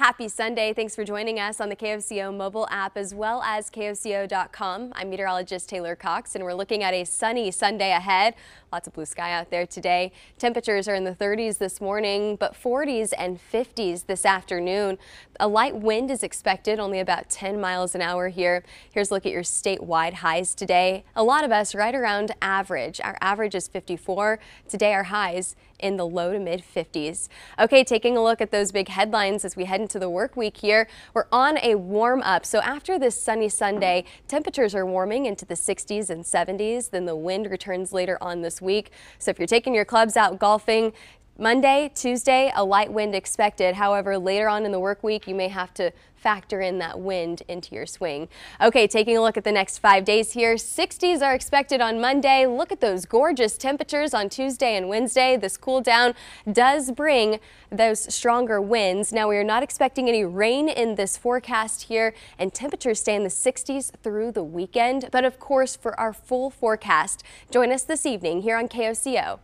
Happy Sunday. Thanks for joining us on the KOCO mobile app as well as KOCO.com. I'm meteorologist Taylor Cox and we're looking at a sunny Sunday ahead. Lots of blue sky out there today. Temperatures are in the 30s this morning, but 40s and 50s this afternoon. A light wind is expected, only about 10 miles an hour here. Here's a look at your statewide highs today. A lot of us right around average. Our average is 54. Today our highs in the low to mid 50s. Okay, taking a look at those big headlines as we head into the work week here. We're on a warm up. So after this sunny Sunday, temperatures are warming into the 60s and 70s. Then the wind returns later on this week. So if you're taking your clubs out golfing, Monday, Tuesday, a light wind expected. However, later on in the work week, you may have to factor in that wind into your swing. Okay, taking a look at the next five days here. 60s are expected on Monday. Look at those gorgeous temperatures on Tuesday and Wednesday. This cool down does bring those stronger winds. Now, we are not expecting any rain in this forecast here, and temperatures stay in the 60s through the weekend. But of course, for our full forecast, join us this evening here on KOCO.